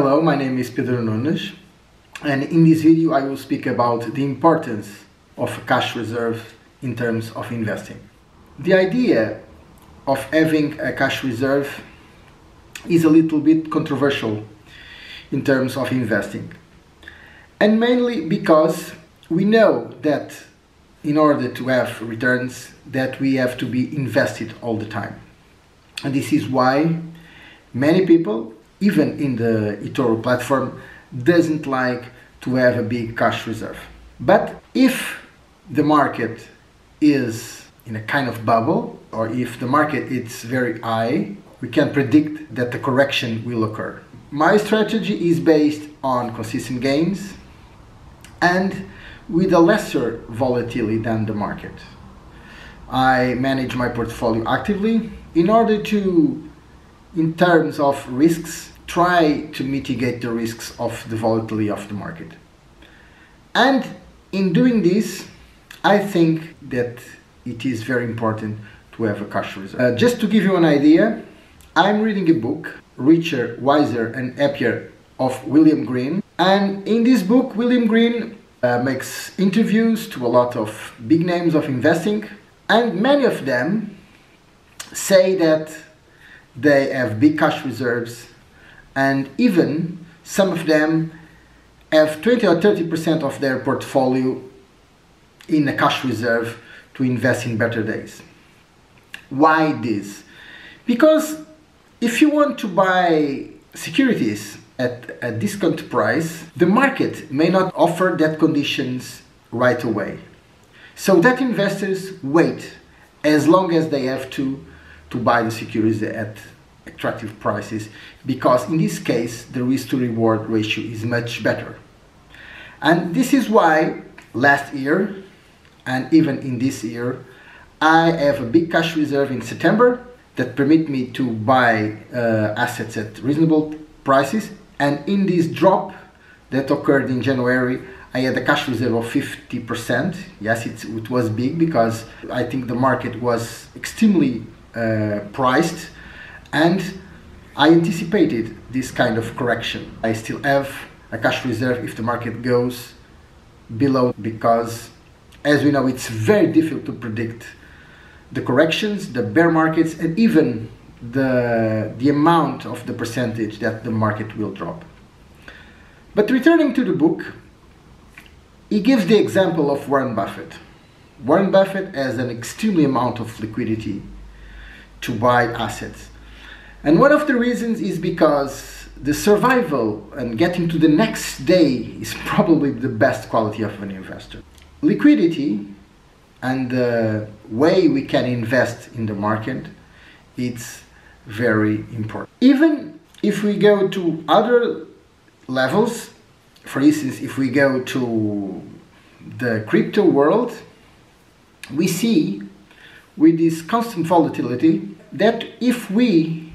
Hello, my name is Pedro Nunes and in this video I will speak about the importance of cash reserve in terms of investing. The idea of having a cash reserve is a little bit controversial in terms of investing and mainly because we know that in order to have returns that we have to be invested all the time and this is why many people even in the eToro platform doesn't like to have a big cash reserve but if the market is in a kind of bubble or if the market is very high we can predict that the correction will occur my strategy is based on consistent gains and with a lesser volatility than the market. I manage my portfolio actively in order to, in terms of risks, try to mitigate the risks of the volatility of the market. And in doing this, I think that it is very important to have a cash reserve. Uh, just to give you an idea, I'm reading a book, Richer, Wiser and Happier of William Green. And in this book, William Green uh, makes interviews to a lot of big names of investing, and many of them say that they have big cash reserves, and even some of them have 20 or 30 percent of their portfolio in a cash reserve to invest in better days. Why this? Because if you want to buy securities at a discount price, the market may not offer that conditions right away. So that investors wait as long as they have to to buy the securities at attractive prices because in this case the risk to reward ratio is much better. And this is why last year and even in this year I have a big cash reserve in September that permit me to buy uh, assets at reasonable prices and in this drop that occurred in January, I had a cash reserve of 50%. Yes, it, was big because I think the market was extremely Uh, priced and I anticipated this kind of correction. I still have a cash reserve if the market goes below because as we know it's very difficult to predict the corrections, the bear markets and even the, the amount of the percentage that the market will drop. But returning to the book, he gives the example of Warren Buffett. Warren Buffett has an extremely amount of liquidity to buy assets. And one of the reasons is because the survival and getting to the next day is probably the best quality of an investor. Liquidity and the way we can invest in the market, it's very important. Even if we go to other levels, for instance, if we go to the crypto world, we see with this constant volatility that if we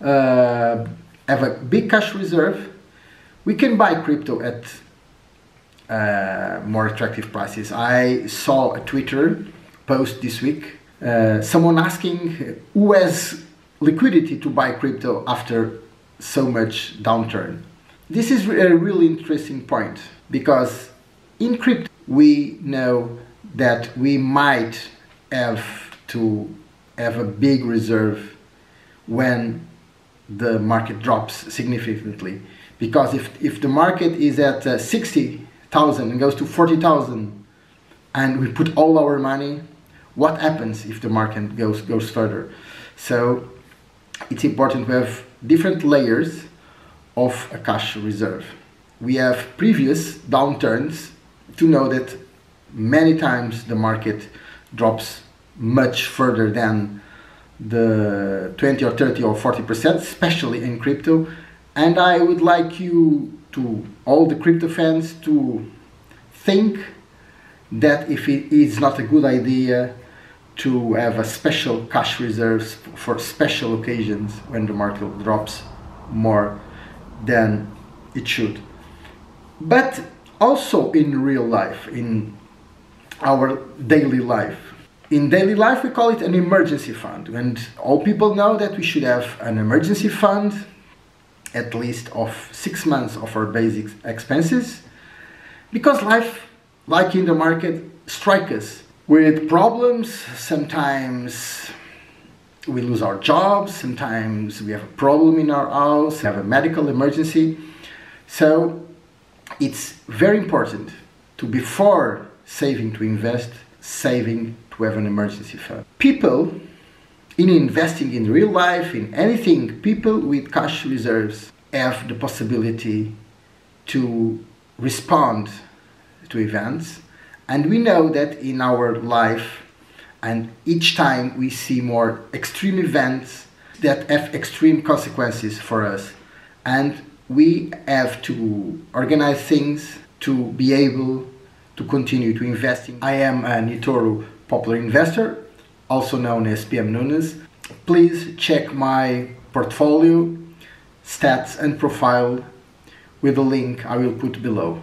uh, have a big cash reserve, we can buy crypto at uh, more attractive prices. I saw a Twitter post this week, uh, someone asking who has liquidity to buy crypto after so much downturn. This is a really interesting point because in crypto we know that we might have to have a big reserve when the market drops significantly because if, if the market is at uh, 60,000 and goes to 40,000 and we put all our money what happens if the market goes goes further so it's important to have different layers of a cash reserve. We have previous downturns to know that many times the market drops much further than the 20 or 30 or 40 percent, especially in crypto. And I would like you to, all the crypto fans, to think that if it is not a good idea to have a special cash reserves for special occasions when the market drops more than it should. But also in real life, in our daily life. In daily life, we call it an emergency fund, and all people know that we should have an emergency fund at least of six months of our basic expenses because life, like in the market, strikes us with problems. Sometimes we lose our jobs, sometimes we have a problem in our house, have a medical emergency. So it's very important to before saving to invest, saving to have an emergency fund. People in investing in real life, in anything, people with cash reserves have the possibility to respond to events. And we know that in our life, and each time we see more extreme events that have extreme consequences for us. And we have to organize things to be able to continue to invest in. I am an eToro popular investor, also known as PM Nunes. Please check my portfolio, stats and profile with the link I will put below.